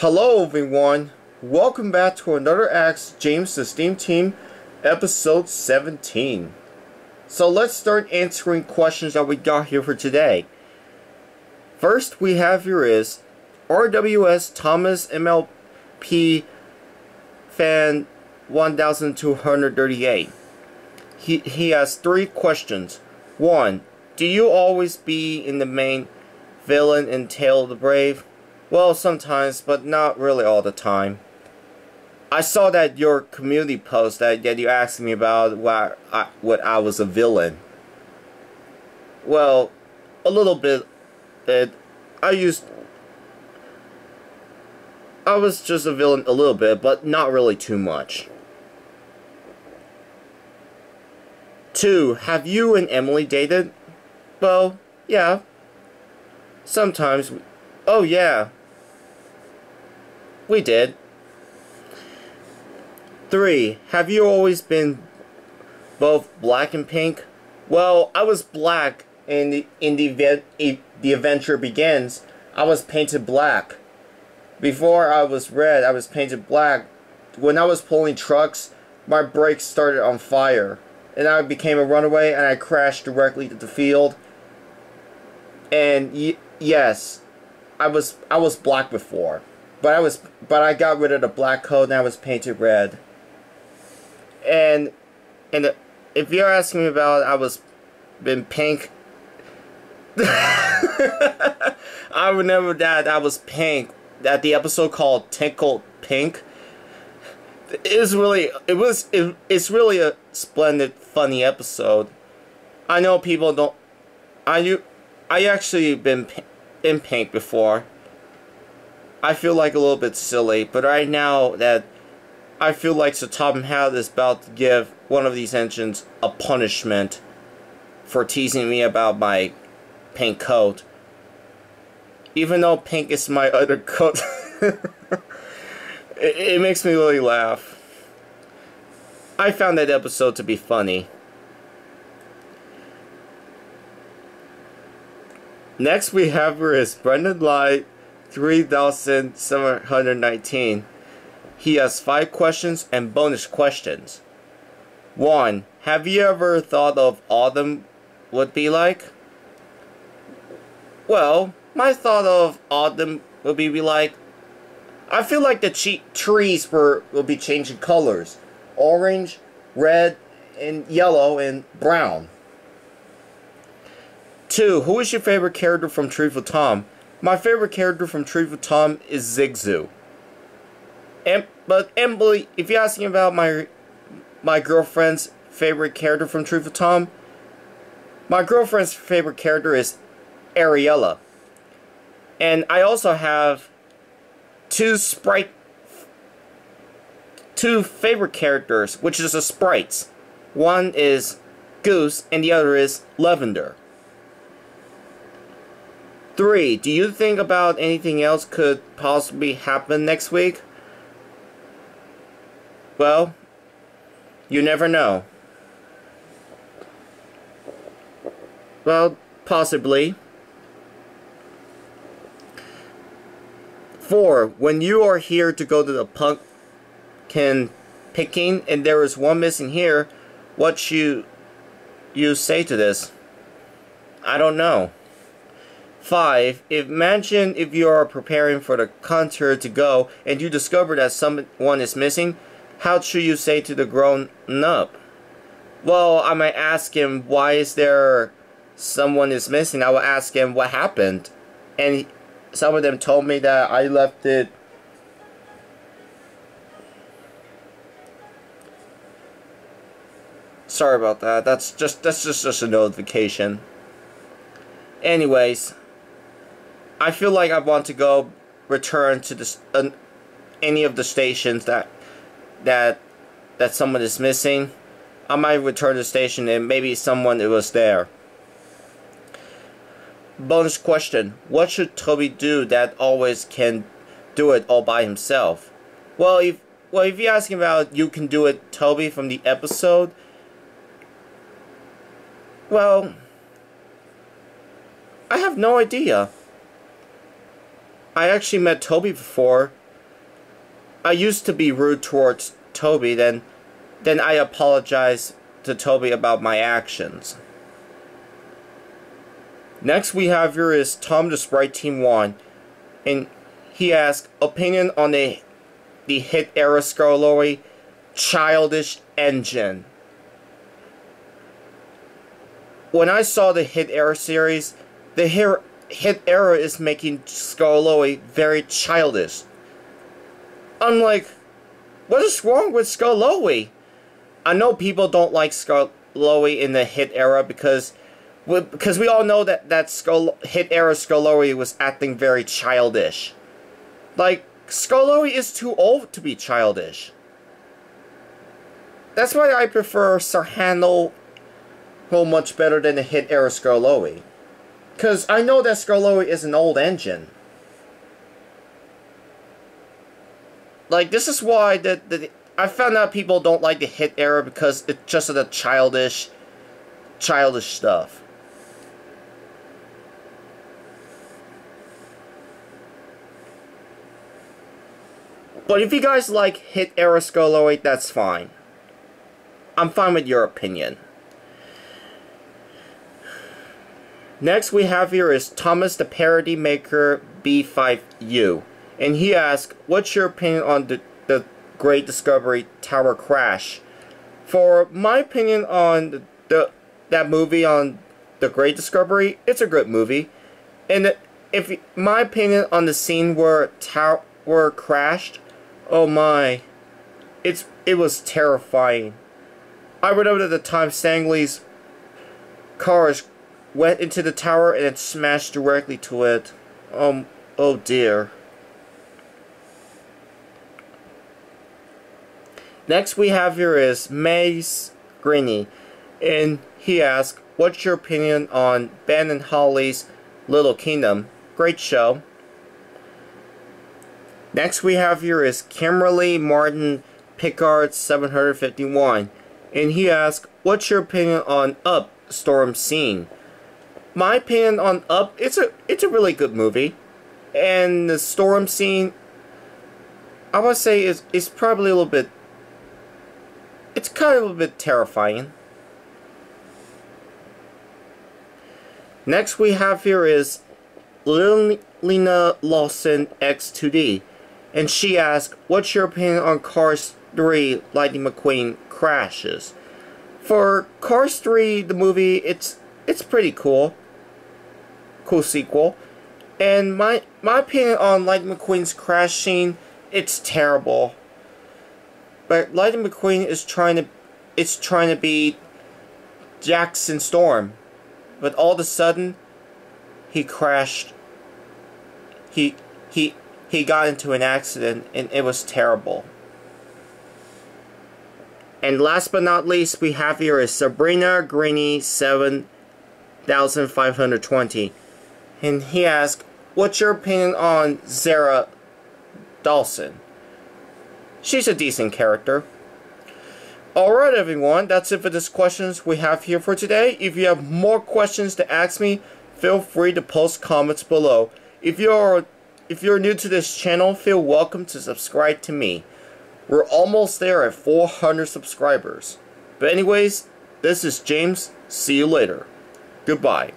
Hello everyone, welcome back to another Ask James the Steam Team episode 17. So let's start answering questions that we got here for today. First we have here is RWS Thomas MLP fan 1238. He, he has three questions. One, do you always be in the main villain in Tale of the Brave? Well, sometimes, but not really all the time. I saw that your community post that, that you asked me about why I, what I was a villain. Well, a little bit. It, I used. I was just a villain a little bit, but not really too much. Two, have you and Emily dated? Well, yeah. Sometimes. Oh, yeah. We did. Three, have you always been both black and pink? Well, I was black in the in the the adventure begins. I was painted black. Before I was red, I was painted black. When I was pulling trucks, my brakes started on fire, and I became a runaway, and I crashed directly to the field. And yes, I was I was black before. But I was, but I got rid of the black coat and I was painted red. And, and if you're asking me about, I was been pink. I remember that I was pink. That the episode called Tickled Pink. It was really, it was, it, it's really a splendid, funny episode. I know people don't. I knew, I actually been in pink before. I feel like a little bit silly, but right now that I feel like Sir Topham Hatt is about to give one of these engines a punishment for teasing me about my pink coat. Even though pink is my other coat, it, it makes me really laugh. I found that episode to be funny. Next we have her is Brendan Light 3719. He has 5 questions and bonus questions. 1. Have you ever thought of autumn would be like? Well, my thought of autumn would be be like I feel like the trees were will be changing colors. Orange, red, and yellow and brown. 2. Who is your favorite character from Fu Tom? My favorite character from Tree Fu Tom is Zigzoo. And, but Emily, if you're asking about my my girlfriend's favorite character from Tree Fu Tom, my girlfriend's favorite character is Ariella. And I also have two sprite two favorite characters, which is a sprites. One is Goose and the other is Lavender. Three, do you think about anything else could possibly happen next week? Well, you never know. Well, possibly. Four, when you are here to go to the pumpkin picking and there is one missing here, what you you say to this? I don't know. 5. Imagine if you are preparing for the concert to go and you discover that someone is missing. How should you say to the grown up? Well, I might ask him, why is there someone is missing? I will ask him what happened. And some of them told me that I left it Sorry about that. That's just that's just, just a notification. Anyways, I feel like I want to go return to this uh, any of the stations that that that someone is missing. I might return to the station and maybe someone was there. Bonus question: What should Toby do that always can do it all by himself? Well, if well if you're asking about you can do it, Toby from the episode. Well, I have no idea. I actually met Toby before, I used to be rude towards Toby, then then I apologized to Toby about my actions. Next we have here is Tom Sprite Team 1. And he asked, opinion on the, the hit era Skarloey childish engine. When I saw the hit era series, the hit, hit era is making Skarloey very childish. I'm like, what is wrong with Skarloey? I know people don't like Skarloey in the hit era because because we all know that that Skull hit era Skarloey was acting very childish. Like Skarloey is too old to be childish. That's why I prefer Sir Handel much better than the hit era Skarloey. Because I know that Skarloey is an old engine. Like, this is why the, the I found out people don't like the hit era because it's just the childish, childish stuff. But if you guys like Hit Era Skarloey, that's fine. I'm fine with your opinion. Next we have here is Thomas the Parody Maker B5U. And he asks, what's your opinion on the, the Great Discovery Tower Crash? For my opinion on the, the that movie on the Great Discovery, it's a good movie. And if my opinion on the scene where Tower crashed, Oh my. It's it was terrifying. I remember at the time Stanley's cars went into the tower and it smashed directly to it. Um oh dear. Next we have here is Mace Greeny and he asks, What's your opinion on Ben and Holly's Little Kingdom? Great show. Next we have here is Kimberly Martin Pickard 751 and he asks, what's your opinion on Up Storm Scene? My opinion on Up, it's a it's a really good movie. And the storm scene I would say is is probably a little bit it's kind of a bit terrifying. Next we have here is Lena Lawson X2D and she asked, what's your opinion on Cars 3 Lightning McQueen crashes? For Cars 3, the movie, it's it's pretty cool. Cool sequel. And my my opinion on Lightning McQueen's crashing, it's terrible. But Lightning McQueen is trying to it's trying to be Jackson Storm. But all of a sudden he crashed he he he got into an accident and it was terrible. And last but not least, we have here is Sabrina Greeny 7520. And he asked, what's your opinion on Zara Dawson? She's a decent character. Alright everyone, that's it for the questions we have here for today. If you have more questions to ask me, feel free to post comments below. If you're if you're new to this channel, feel welcome to subscribe to me. We're almost there at 400 subscribers. But anyways, this is James. See you later. Goodbye.